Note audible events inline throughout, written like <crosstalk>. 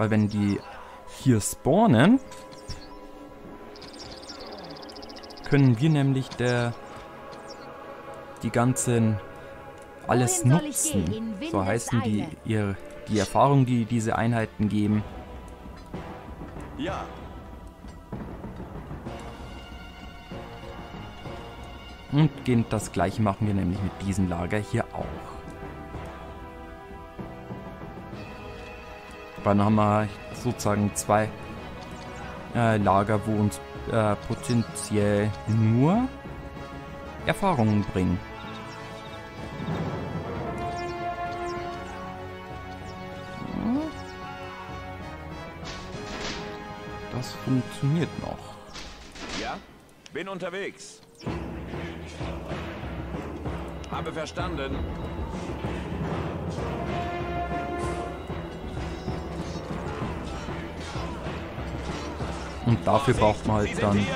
Weil wenn die hier spawnen, können wir nämlich der die ganzen alles nutzen. So heißen die ihr die Erfahrung, die diese Einheiten geben. Ja. Und das gleiche machen wir nämlich mit diesem Lager hier auch. Dann haben wir sozusagen zwei äh, Lager, wo uns äh, potenziell nur Erfahrungen bringen. Das funktioniert noch. Ja, bin unterwegs. Habe verstanden. Und dafür braucht man halt dann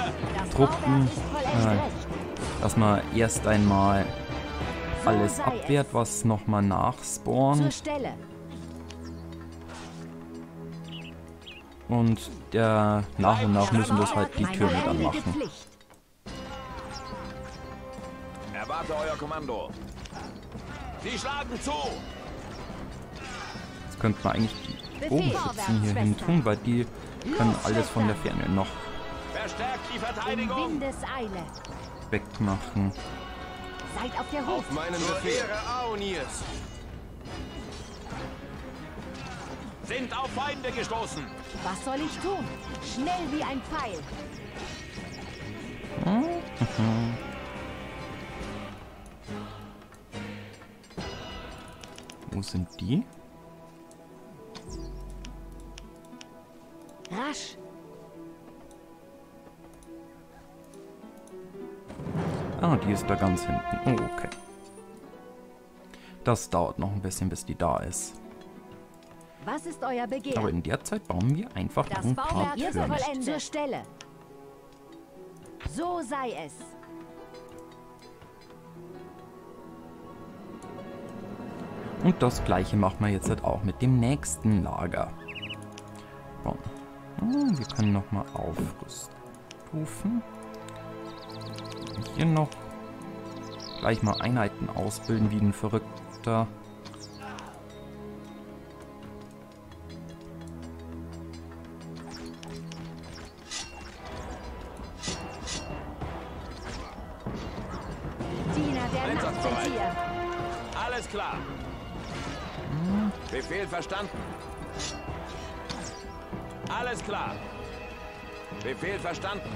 Truppen, äh, dass man erst einmal alles abwehrt, was nochmal nachspawnt. Und der nach und nach müssen das halt die Türme dann machen. Erwarte euer Kommando. Sie schlagen zu. Jetzt könnte man eigentlich die Bogenschützen hier hin tun, weil die können alles von der Ferne noch wegmachen. Seid auf der Hut. Auf meinen Befehl. Sind auf Feinde gestoßen. Was soll ich tun? Schnell wie ein Pfeil. Wo sind die? Rasch! Ah, die ist da ganz hinten. Oh, okay. Das dauert noch ein bisschen, bis die da ist. Was ist euer Begehren? Aber in der Zeit bauen wir einfach das ein paar Türme. Zur Stelle. So sei es. Und das gleiche machen wir jetzt halt auch mit dem nächsten Lager. So. Oh, wir können nochmal aufrüsten. Hier noch gleich mal Einheiten ausbilden wie ein Verrückter. Verstanden.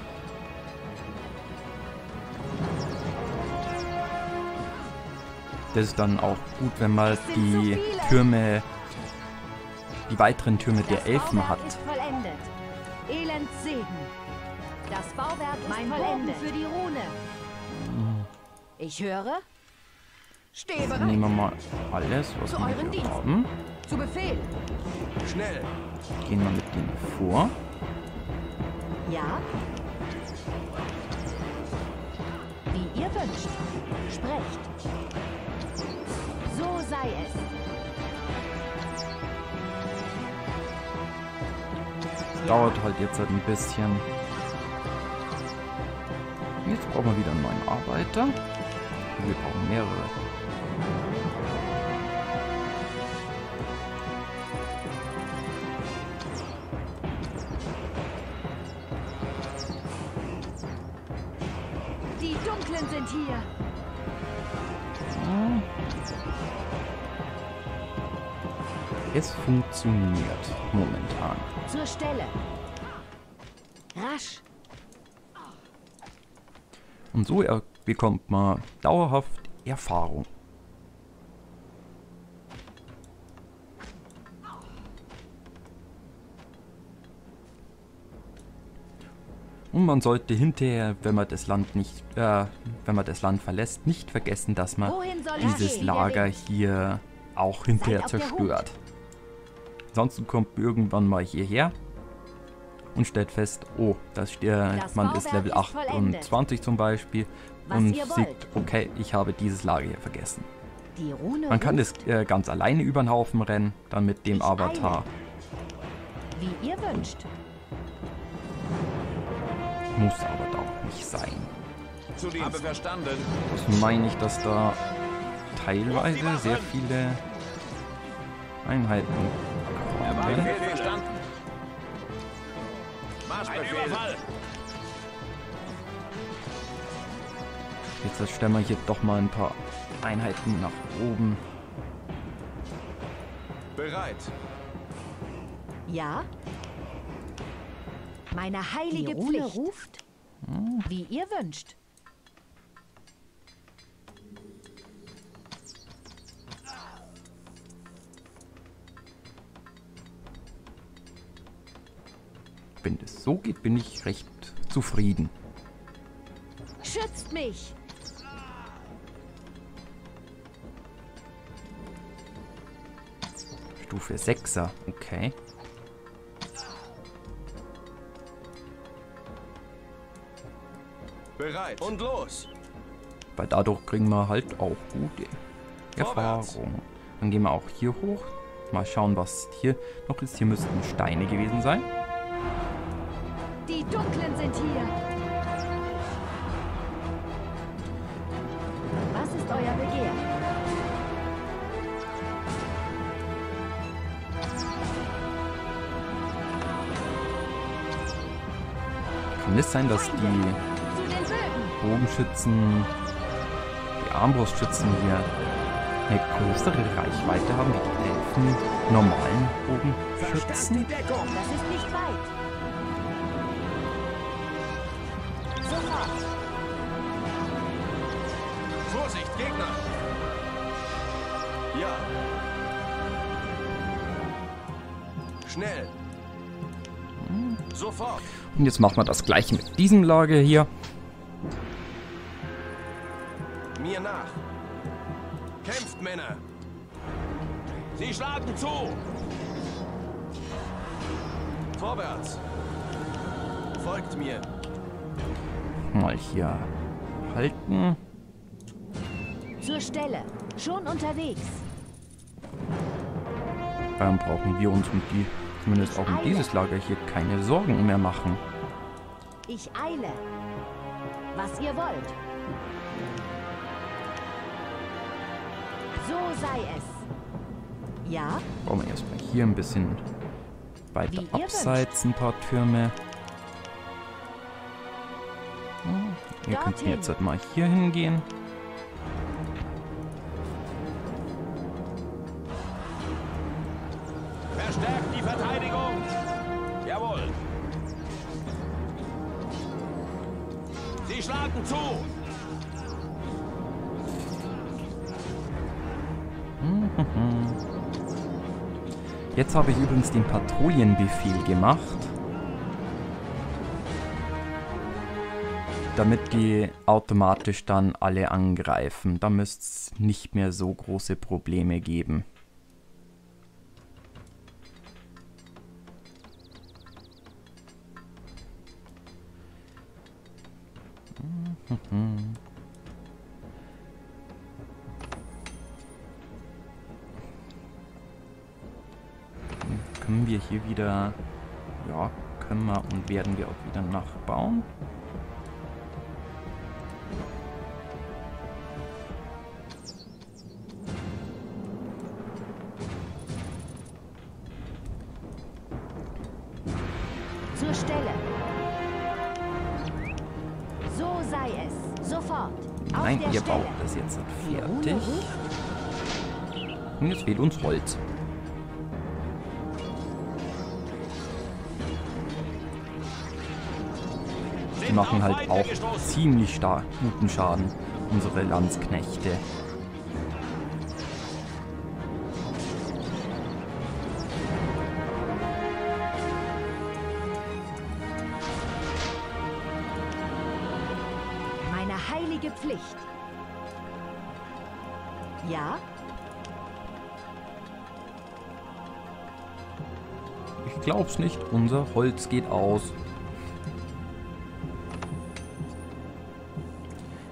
Das ist dann auch gut, wenn man die Türme, die weiteren Türme der Elfen hat. Elend Segen. Das Bauwerk mein vollendet für die Rune. Ich höre. Stehe bereit. Nehmen wir mal alles, was Zu wir haben. Zu Befehl. Schnell. Gehen wir mit denen vor. Ja. Wie ihr wünscht. Sprecht. So sei es. Dauert halt jetzt halt ein bisschen. Jetzt brauchen wir wieder einen neuen Arbeiter. Wir brauchen mehrere. Hier. Es funktioniert momentan. Zur Stelle. Rasch. Und so bekommt man dauerhaft Erfahrung. Und man sollte hinterher, wenn man das Land nicht, äh, wenn man das Land verlässt, nicht vergessen, dass man dieses Lager hier auch hinterher zerstört. Ansonsten kommt irgendwann mal hierher und stellt fest, oh, das, äh, man ist Level 28 zum Beispiel und sieht, okay, ich habe dieses Lager hier vergessen. Man kann es äh, ganz alleine über den Haufen rennen, dann mit dem Avatar. Wie ihr wünscht. Muss aber doch nicht sein. Das meine ich, dass da teilweise sehr viele Einheiten kommen. Jetzt stellen wir hier doch mal ein paar Einheiten nach oben. Bereit. Ja? Meine heilige Pflicht. ruft. Wie ihr wünscht. Wenn es so geht, bin ich recht zufrieden. Schützt mich! Stufe 6er, okay. Bereit. Und los. Weil dadurch kriegen wir halt auch gute. Erfahrung. Dann gehen wir auch hier hoch. Mal schauen, was hier noch ist. Hier müssten Steine gewesen sein. Die Dunklen sind hier! Was ist euer Begehr? Kann es sein, dass die! Bogenschützen, die Armbrustschützen hier eine größere Reichweite haben wie die Elfen normalen Bogenschützen? Deckung. Das ist nicht weit. Sofort! Vorsicht, Gegner. Ja. Schnell. Sofort. Und jetzt machen wir das gleiche mit diesem Lager hier. Zur Stelle. Schon unterwegs. Dann brauchen wir uns um die, zumindest auch um dieses Lager hier, keine Sorgen mehr machen. Ich eile. Was ihr wollt. So sei es. Ja? Bauen wir erstmal hier ein bisschen weiter Wie ihr abseits ein paar Türme. Hm, könnten Dorthin. jetzt halt mal hier hingehen. Jetzt habe ich übrigens den Patrouillenbefehl gemacht. Damit die automatisch dann alle angreifen. Da müsste es nicht mehr so große Probleme geben. Können wir hier wieder... Ja, können wir und werden wir auch wieder nachbauen. Zur Stelle. So sei es. Sofort. Auf Nein, ihr Stelle. baut das jetzt fertig. Und jetzt fehlt uns Holz. Die machen halt auch ziemlich stark guten Schaden, unsere Landsknechte. Meine heilige Pflicht. Ja? Ich glaub's nicht, unser Holz geht aus.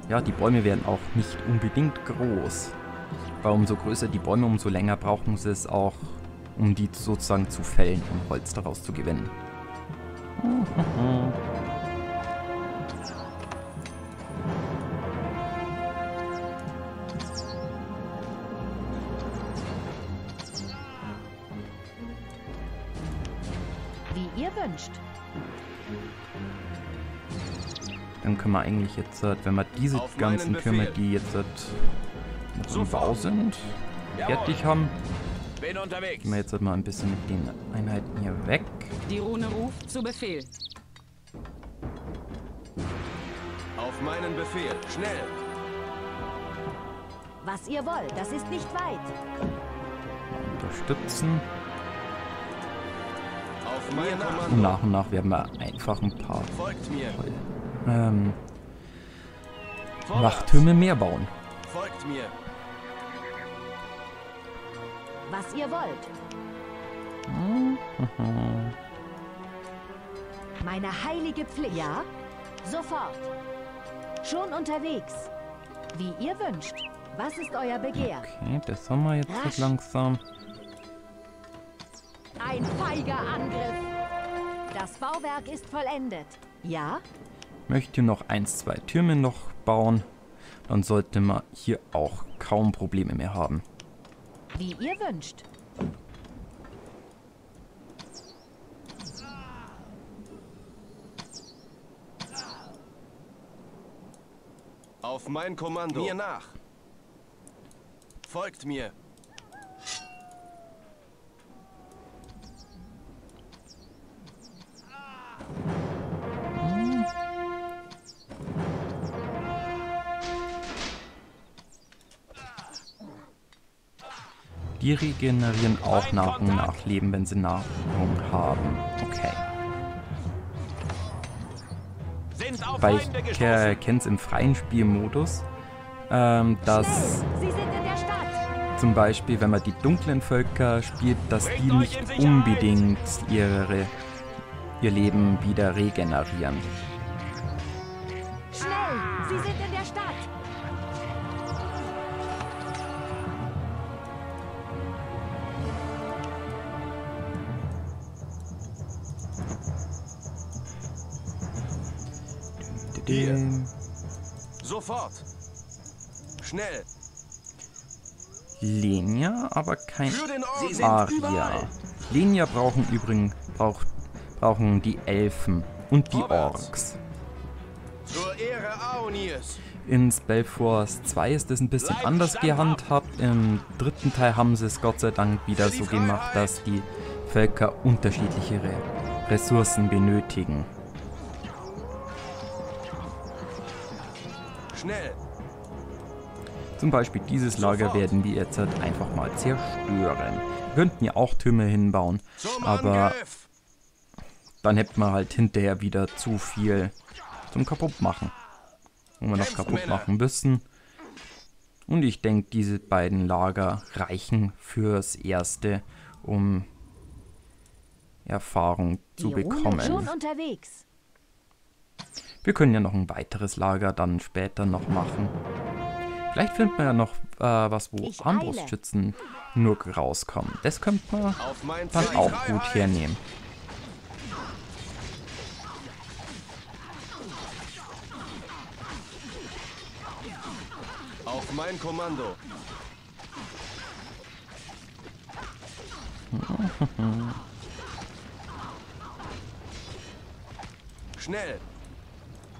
Ja, die Bäume werden auch nicht unbedingt groß. Weil umso größer die Bäume, umso länger brauchen sie es auch, um die sozusagen zu fällen, um Holz daraus zu gewinnen. <laughs> Wir eigentlich jetzt, wenn wir diese Auf ganzen Türme, die jetzt noch im Sofort. Bau sind, fertig haben, Bin unterwegs. gehen wir jetzt mal ein bisschen mit den Einheiten hier weg. Die Rune ruft zu Befehl. Auf meinen Befehl. Schnell. Was ihr wollt, das ist nicht weit. Unterstützen. Und nach und nach werden wir einfach ein paar Folgt mir. ähm. Wachtürme mehr bauen. Folgt mir. Was ihr wollt. Meine heilige Pflicht. Ja? Sofort. Schon unterwegs. Wie ihr wünscht. Was ist euer Begehr? Okay, das haben wir jetzt Rasch. halt langsam. Ein feiger Angriff. Das Bauwerk ist vollendet. Ja? Möchte noch eins, zwei Türme noch bauen. Dann sollte man hier auch kaum Probleme mehr haben. Wie ihr wünscht. Auf mein Kommando. Mir nach. Folgt mir. Die regenerieren auch nach und nach Leben, wenn sie Nahrung haben. Okay. Weil ich äh, kenne es im freien Spielmodus, ähm, dass zum Beispiel, wenn man die dunklen Völker spielt, dass die nicht unbedingt ihre, ihr Leben wieder regenerieren. Hier. Sofort. Schnell. Lenia, aber kein den Aria. Lenia brauchen übrigens braucht, brauchen die Elfen und die. Orks. Zur Ehre Aonirs. In Spellforce 2 ist es ein bisschen Bleibt anders gehandhabt. Im dritten Teil haben sie es Gott sei Dank wieder so gemacht, dass die Völker unterschiedliche Re Ressourcen benötigen. Schnell. Zum Beispiel dieses Lager werden wir jetzt halt einfach mal zerstören. Wir könnten ja auch Türme hinbauen, aber dann hätten wir halt hinterher wieder zu viel zum kaputtmachen. Wo wir noch kaputt machen müssen. Und ich denke, diese beiden Lager reichen fürs Erste, um Erfahrung zu bekommen. schon unterwegs. Wir können ja noch ein weiteres Lager dann später noch machen. Vielleicht finden wir ja noch äh, was, wo Armbrustschützen nur rauskommen. Das könnte man dann auch gut hernehmen. Auf mein Kommando. <laughs> Schnell.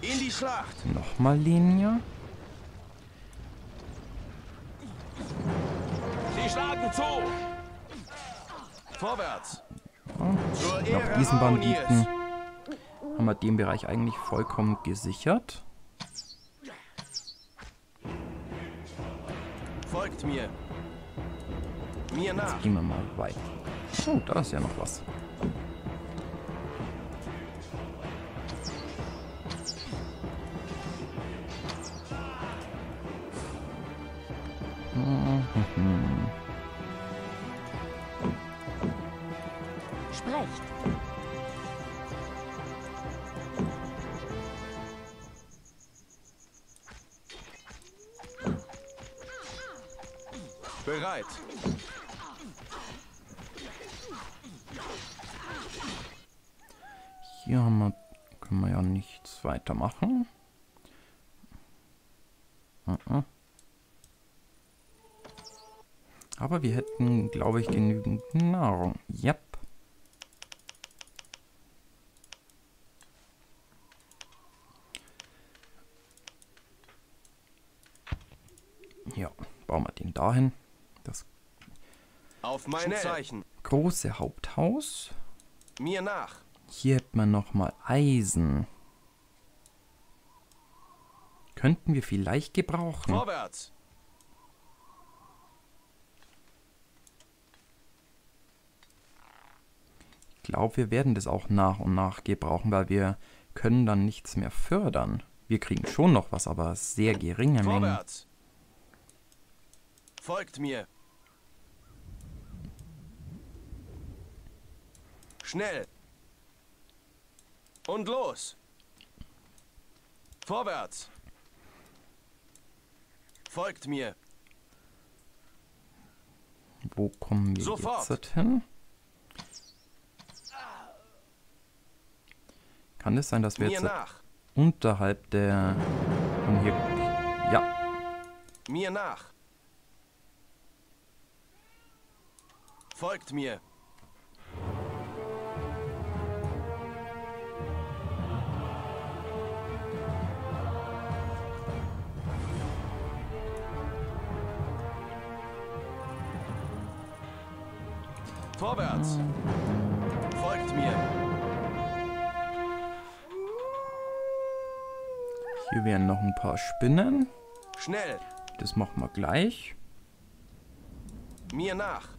In die Schlacht. Nochmal Linie. Sie schlagen zu. Vorwärts. Nach Ehre diesen. Banditen haben wir den Bereich eigentlich vollkommen gesichert. Folgt mir. Mir nach. Gehen wir mal weiter. Oh, da ist ja noch was. <laughs> Sprecht. Bereit. Hier haben wir, können wir ja nichts weitermachen. Aber wir hätten, glaube ich, genügend Nahrung. Yep. Ja, bauen wir den dahin. Das Auf mein. Zeichen. große Haupthaus. Mir nach. Hier hat man nochmal Eisen. Könnten wir vielleicht gebrauchen. Vorwärts. Glaube, wir werden das auch nach und nach gebrauchen, weil wir können dann nichts mehr fördern. Wir kriegen schon noch was, aber sehr geringe Mengen. Vorwärts. Folgt mir. Schnell. Und los. Vorwärts. Folgt mir. Wo kommen wir Sofort. jetzt hin? Kann es sein, dass wir mir jetzt nach. unterhalb der... Von hier... Ja. Mir nach. Folgt mir. Vorwärts. Hier wären noch ein paar Spinnen. Schnell. Das machen wir gleich. Mir nach.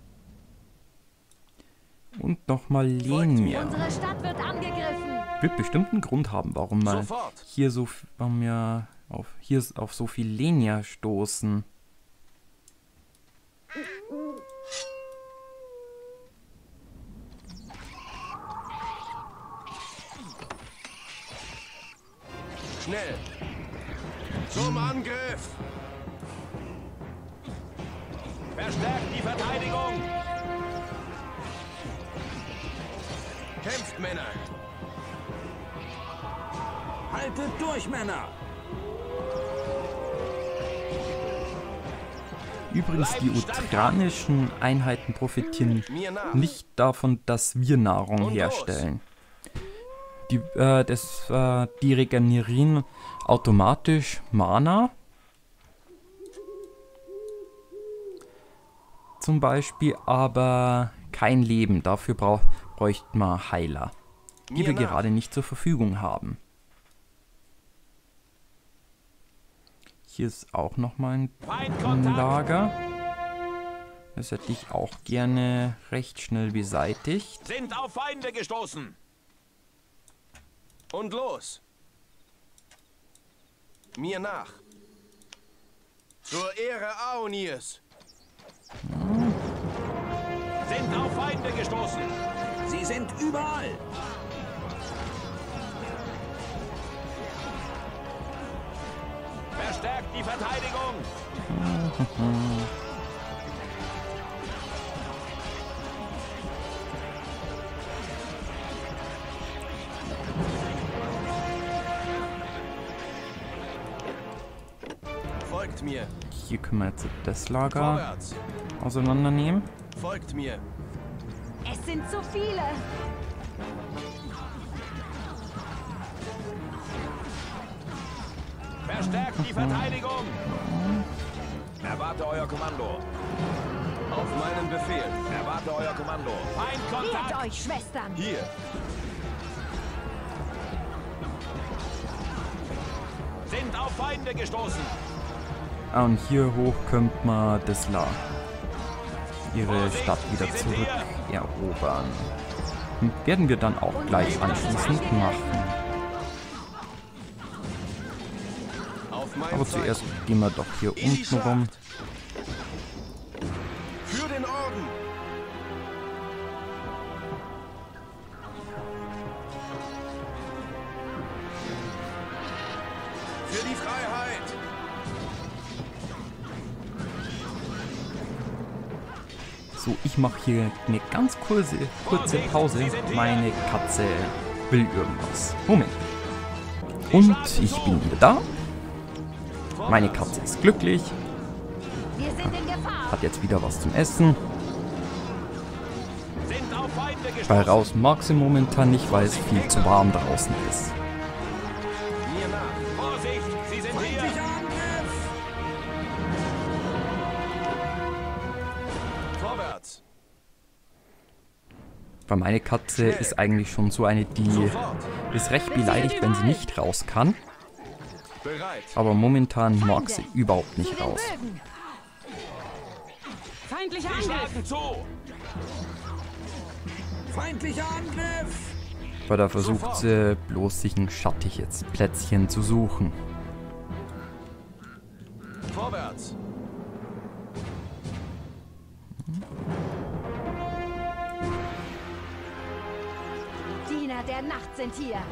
Und nochmal Lenia. Unsere Stadt wird angegriffen. Wird bestimmt einen Grund haben, warum wir hier so warum wir auf, hier auf so viel Lenia stoßen. Schnell! Zum Angriff! Verstärkt die Verteidigung! Kämpft, Männer! Haltet durch, Männer! Übrigens, die utranischen Einheiten profitieren nicht davon, dass wir Nahrung herstellen. Die, äh, das, äh, die regenerieren automatisch Mana. Zum Beispiel, aber kein Leben. Dafür braucht bräuchten wir Heiler, die wir gerade nicht zur Verfügung haben. Hier ist auch nochmal ein Lager. Das hätte ich auch gerne recht schnell beseitigt. Sind auf Feinde gestoßen. Und los. Mir nach. Zur Ehre Aonirs. Sind auf Feinde gestoßen. Sie sind überall. Verstärkt die Verteidigung. <laughs> können wir jetzt das Lager Vorwärts. auseinandernehmen. Folgt mir. Es sind zu viele. Verstärkt die Verteidigung. Erwarte euer Kommando. Auf meinen Befehl. Erwarte euer Kommando. Feindkontakt. Wehrt euch, Schwestern. Hier. Sind auf Feinde gestoßen. Ah, und hier hoch könnte man das La ihre Stadt wieder zurück erobern. Werden wir dann auch gleich anschließend machen. Aber zuerst gehen wir doch hier unten rum. Für den Orden! Ich mache hier eine ganz kurze, kurze Pause. Meine Katze will irgendwas. Moment. Und ich bin wieder da. Meine Katze ist glücklich. Hat jetzt wieder was zum Essen. Weil raus mag sie momentan nicht, weil es viel zu warm draußen ist. Weil meine Katze ist eigentlich schon so eine, die ist recht beleidigt, wenn sie nicht raus kann. Aber momentan mag sie überhaupt nicht raus. Feindlicher Angriff! Feindlicher Angriff! Weil da versucht sie bloß sich ein schattiges Plätzchen zu suchen. Der Nacht sind hier.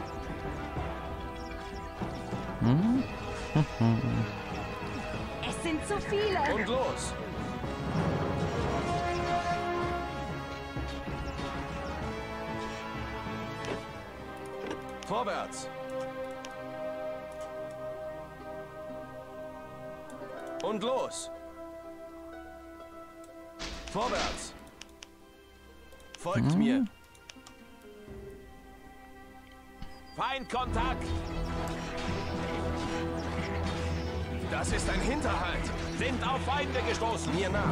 es sind zu viele. Und los! Vorwärts! Und los! Vorwärts! Folgt hm. mir! Feindkontakt! Das ist ein Hinterhalt! Sind auf Feinde gestoßen! Mir nach!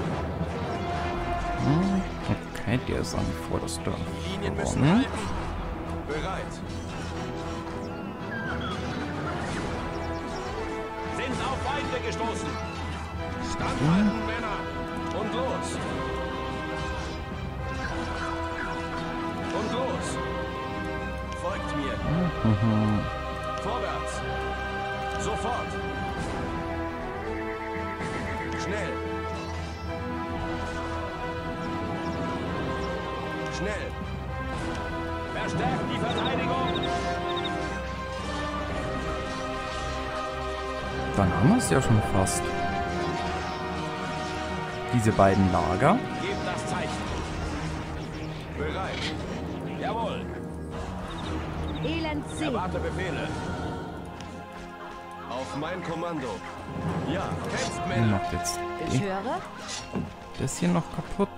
Hm, okay, der ist an vorderster. Die Linien müssen halten! Bereit! Sind auf Feinde gestoßen! Standhalten, hm. Mhm. Vorwärts! Sofort! Schnell! Schnell! Verstärkt die Verteidigung! Dann haben wir es ja schon fast. Diese beiden Lager. Erwarte Befehle. Auf mein Kommando. Ja, kämpft Männer. Macht jetzt ich höre. Das hier noch kaputt.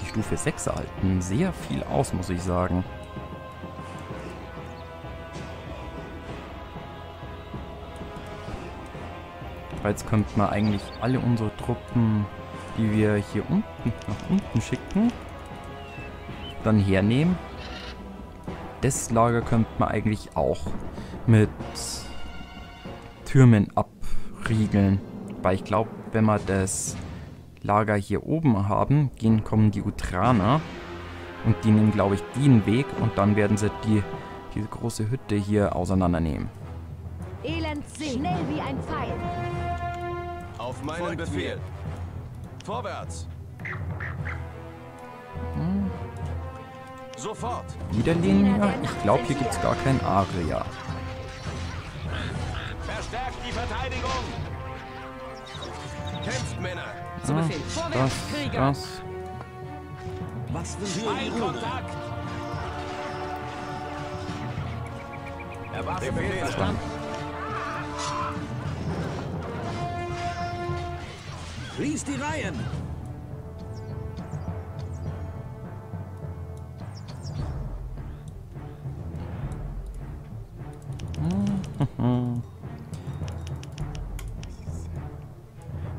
Die Stufe 6 halten sehr viel aus, muss ich sagen. Jetzt könnten wir eigentlich alle unsere Truppen, die wir hier unten nach unten schicken, dann hernehmen. Das Lager könnte man eigentlich auch mit Türmen abriegeln. Weil ich glaube, wenn wir das Lager hier oben haben, gehen kommen die Utraner. Und die nehmen, glaube ich, den Weg. Und dann werden sie die, diese große Hütte hier auseinandernehmen. Elend schnell wie ein Pfeil. Auf meinen Befehl. Vorwärts. Sofort. Niederlinie? Ich glaube, hier gibt es gar kein Aria. Verstärkt die Verteidigung. Kämpft, Männer. Zu ah, Befehl. Vorwärts, Krieger. Das. Was will hier Kontakt. Erwartet Befehl verstanden. Schließt die Reihen! <laughs>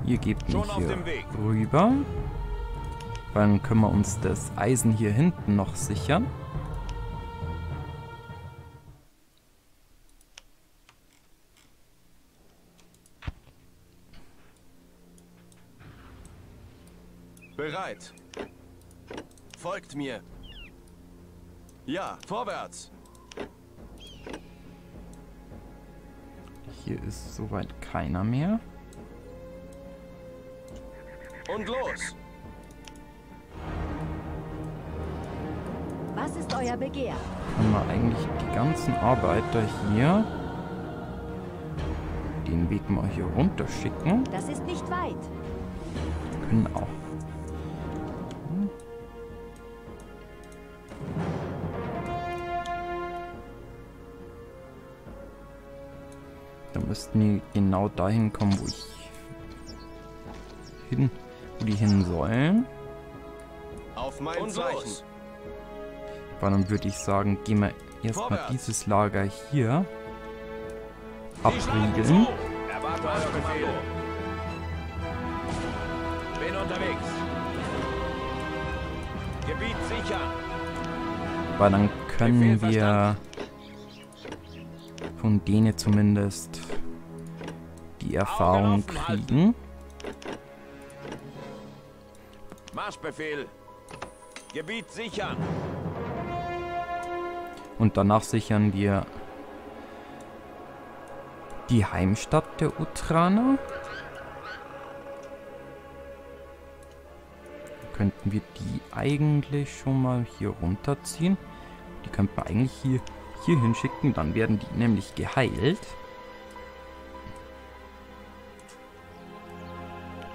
Ihr gebt mich hier rüber. Dann können wir uns das Eisen hier hinten noch sichern. Bereit. Folgt mir. Ja, vorwärts. Hier ist soweit keiner mehr. Und los. Was ist euer Begehr? Können wir eigentlich die ganzen Arbeiter hier den Weg mal hier runter schicken? Das ist nicht weit. Wir können auch müssten die genau dahin kommen, wo ich hin, wo die hin sollen. Auf mein Und Zeichen. Los. Aber dann würde ich sagen, gehen wir erstmal dieses Lager hier abriegeln. Erwarte. Bin unterwegs. Gebiet sicher. Weil dann können wir von denen zumindest die Erfahrung kriegen. Marschbefehl. Gebiet sichern. Und danach sichern wir die Heimstadt der Utraner. Könnten wir die eigentlich schon mal hier runterziehen. Die könnten wir eigentlich hier, hier hinschicken. Dann werden die nämlich geheilt.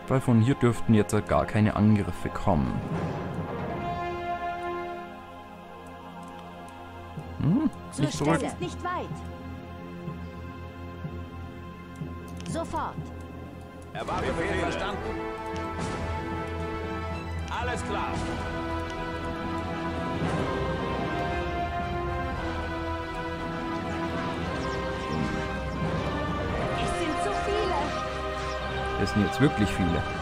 Weil von hier dürften jetzt gar keine Angriffe kommen. Hm, nicht zurück. ist nicht weit. Sofort. Erwarte Befehl verstanden. Alles klar. Es sind jetzt wirklich viele.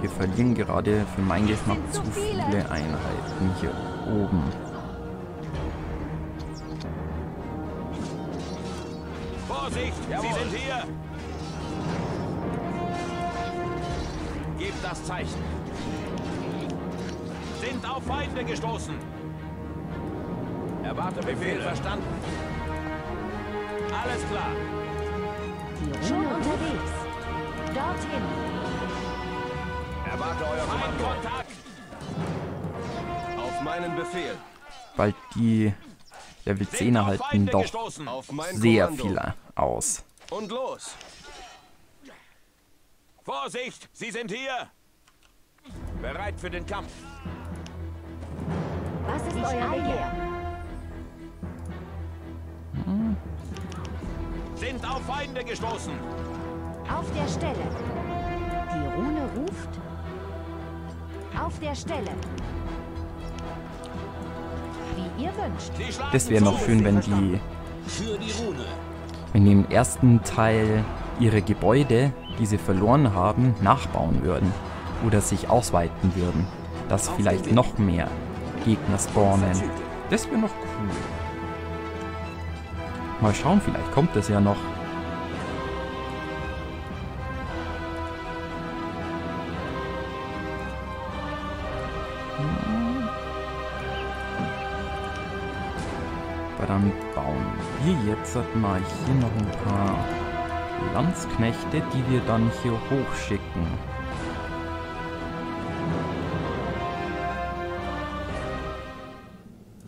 Wir verlieren gerade für meinen Geschmack zu viele Einheiten hier oben. Vorsicht, Jawohl. Sie sind hier! Gebt das Zeichen. Sind auf Feinde gestoßen. Erwarte Befehl verstanden. Alles klar. Schon unterwegs. Dorthin. Erwarte euer Kommando. Auf meinen Befehl. Weil die Level 10er halten doch sehr viel aus. Und los. Vorsicht, Sie sind hier. Bereit für den Kampf. Was ist euer Begehr? Hm. Sind auf Feinde gestoßen. Auf der Stelle. Die Rune ruft. Auf der Stelle. Wie ihr wünscht. Das wäre noch schön, wenn die, wenn die im ersten Teil ihre Gebäude, die sie verloren haben, nachbauen würden. Oder sich ausweiten würden. Dass vielleicht noch mehr Gegner spawnen. Das wäre noch cool. Mal schauen, vielleicht kommt es ja noch. Dann bauen wir jetzt mal hier noch ein paar Landsknechte, die wir dann hier hochschicken.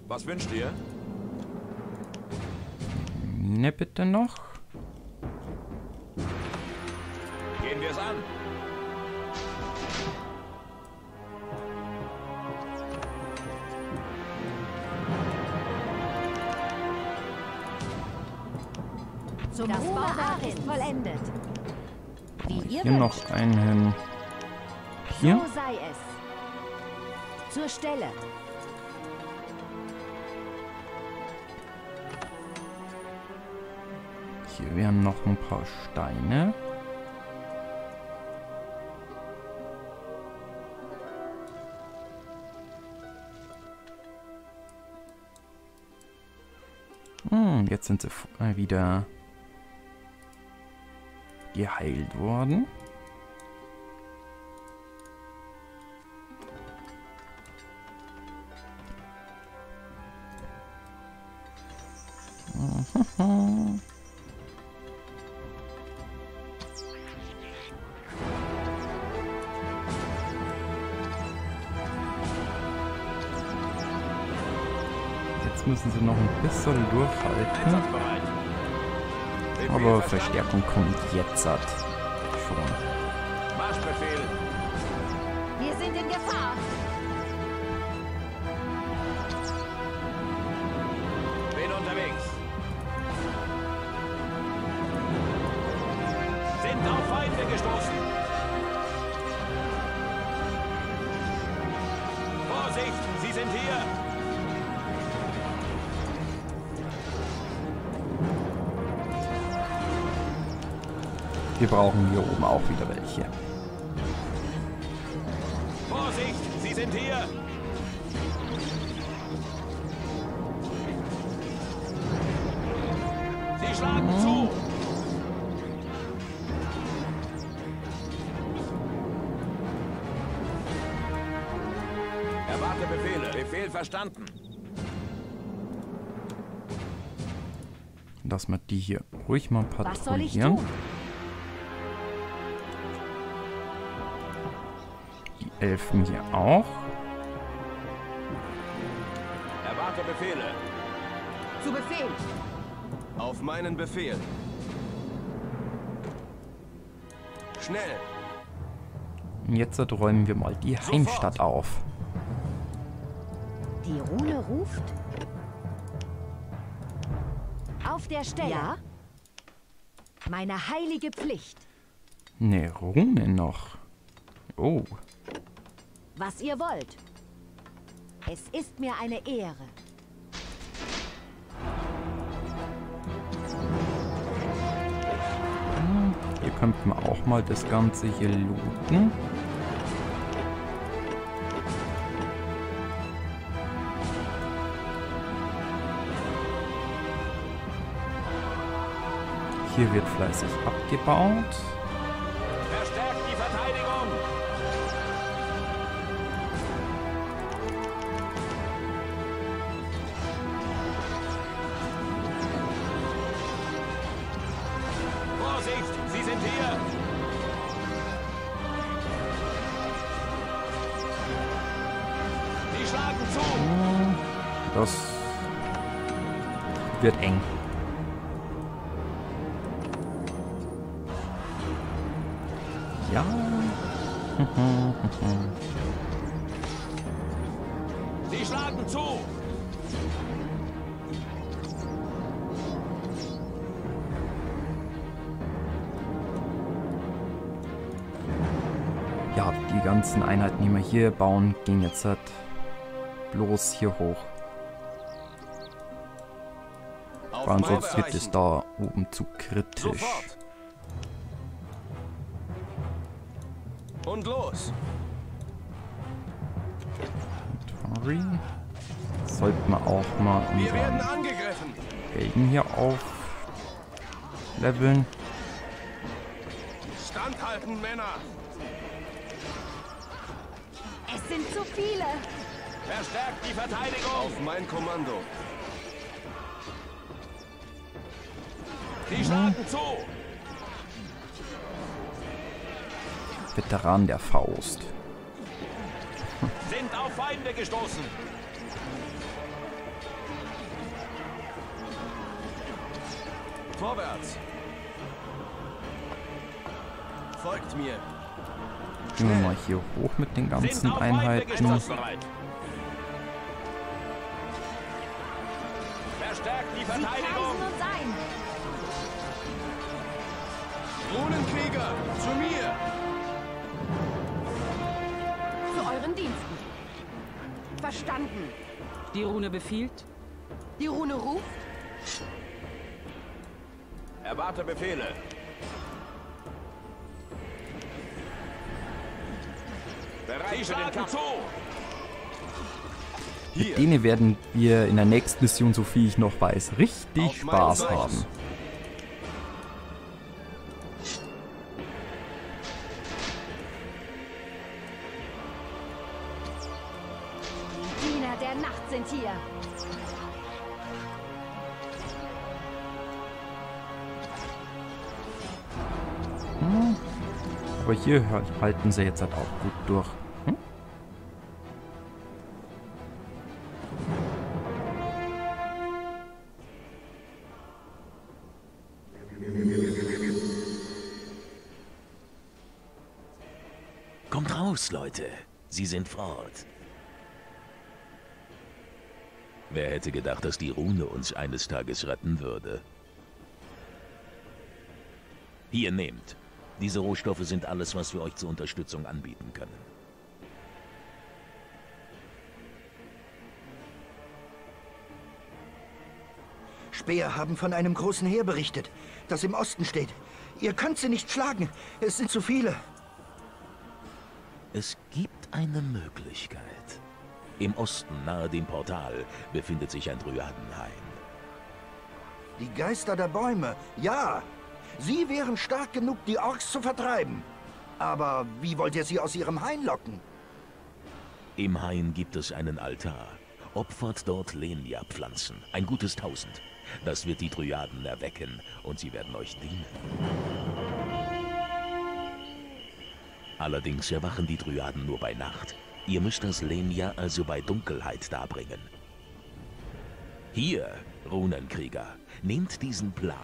Was wünscht ihr? Mine bitte noch. Vollendet. Wie ihr Hier noch einen hier. So sei es. Zur Stelle. Hier wären noch ein paar Steine. Hm, jetzt sind sie wieder geheilt worden. Jetzt müssen sie noch ein bisschen durchhalten. Aber Verstärkung kommt jetzt schon. Marschbefehl. Wir sind in Gefahr. Bin unterwegs. Sind auf Feinde gestoßen. Wir brauchen hier oben auch wieder welche. Vorsicht, sie sind hier. Sie schlagen zu. Erwarte Befehle. Befehl verstanden. Lass mal die hier ruhig mal Was soll ich patrouillieren. tun? Elfen hier auch. Erwarte Befehle. Zu Befehl. Auf meinen Befehl. Schnell. Jetzt räumen wir mal die Sofort. Heimstatt auf. Die Rune ruft. Auf der Stelle. Ja? Meine heilige Pflicht. Ne, Rune noch. Oh, Was ihr wollt. Es ist mir eine Ehre. hier könnten wir auch mal das Ganze hier looten. Hier wird fleißig abgebaut. Hier bauen, gehen jetzt halt bloß hier hoch. Weil sonst wird es da oben zu kritisch. Sofort. Und los. Sorry. Sollten wir auch mal unseren. Helden hier auf leveln. Standhalten, Männer. Es sind zu viele. Verstärkt die Verteidigung. Auf mein Kommando. Sie schlagen zu. Veteran der Faust. Sind auf Feinde gestoßen. Vorwärts. Folgt mir. Gehen wir mal hier hoch mit den ganzen Einheiten. Verstärkt die Verteidigung. Runenkrieger, zu mir. Zu euren Diensten. Verstanden. Die Rune befiehlt. Die Rune ruft. Erwarte Befehle. Hier. Denen werden wir in der nächsten Mission, so viel ich noch weiß, richtig Spaß Seite. haben. hier halten sie jetzt halt auch gut durch. Hm? Kommt raus, Leute. Sie sind fort. Wer hätte gedacht, dass die Rune uns eines Tages retten würde? Hier nehmt. Diese Rohstoffe sind alles, was wir euch zur Unterstützung anbieten können. Speer haben von einem großen Heer berichtet, das im Osten steht. Ihr könnt sie nicht schlagen. Es sind zu viele. Es gibt eine Möglichkeit. Im Osten, nahe dem Portal, befindet sich ein Dryadenhain. Die Geister der Bäume, ja. Sie wären stark genug, die Orks zu vertreiben. Aber wie wollt ihr sie aus ihrem Hain locken? Im Hain gibt es einen Altar. Opfert dort Lenia-Pflanzen. Ein gutes Tausend. Das wird die Dryaden erwecken und sie werden euch dienen. Allerdings erwachen die Dryaden nur bei Nacht. Ihr müsst das Lenia also bei Dunkelheit darbringen. Hier, Runenkrieger, nehmt diesen Plan.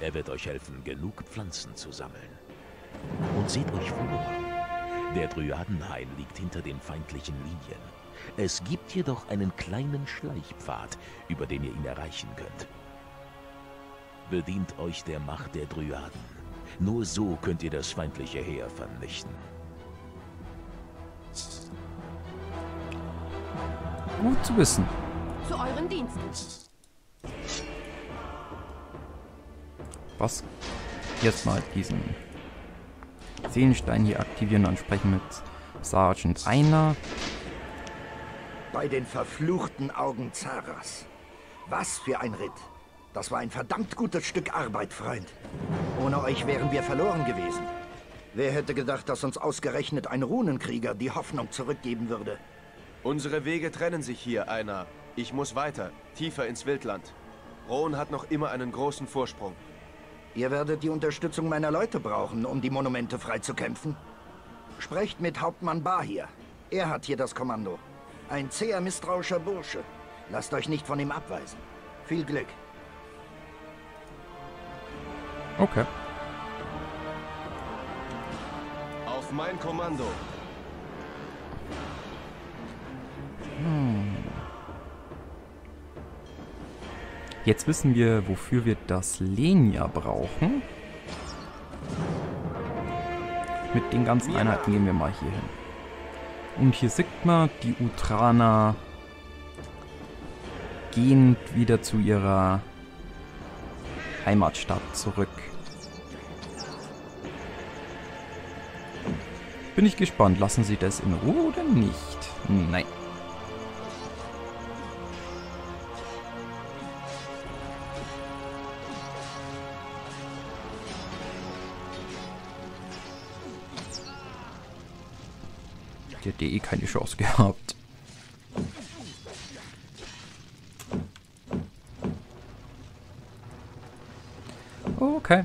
Er wird euch helfen, genug Pflanzen zu sammeln. Und seht euch vor, der Dryadenhain liegt hinter den feindlichen Linien. Es gibt jedoch einen kleinen Schleichpfad, über den ihr ihn erreichen könnt. Bedient euch der Macht der Dryaden. Nur so könnt ihr das feindliche Heer vernichten. Gut zu wissen. Zu euren Diensten. Was? Jetzt mal diesen Seelenstein hier aktivieren, dann sprechen mit Sergeant Einer. Bei den verfluchten Augen Zaras. Was für ein Ritt. Das war ein verdammt gutes Stück Arbeit, Freund. Ohne euch wären wir verloren gewesen. Wer hätte gedacht, dass uns ausgerechnet ein Runenkrieger die Hoffnung zurückgeben würde? Unsere Wege trennen sich hier, einer. Ich muss weiter, tiefer ins Wildland. Rohn hat noch immer einen großen Vorsprung. Ihr werdet die Unterstützung meiner Leute brauchen, um die Monumente freizukämpfen. Sprecht mit Hauptmann Bahir. Er hat hier das Kommando. Ein zäher, misstrauischer Bursche. Lasst euch nicht von ihm abweisen. Viel Glück. Okay. Auf mein Kommando. Jetzt wissen wir, wofür wir das Lenia brauchen. Mit den ganzen Einheiten gehen wir mal hier hin. Und hier sieht man, die Utraner gehen wieder zu ihrer Heimatstadt zurück. Bin ich gespannt, lassen sie das in Ruhe oder nicht? Nein. Keine Chance gehabt. Okay.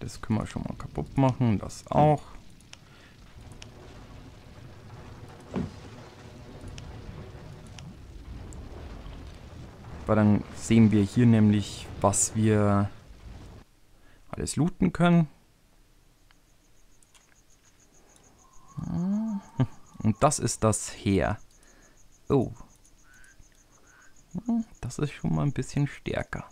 Das können wir schon mal kaputt machen. Das auch. Weil dann sehen wir hier nämlich, was wir alles looten können. Das ist das Heer. Oh. Das ist schon mal ein bisschen stärker.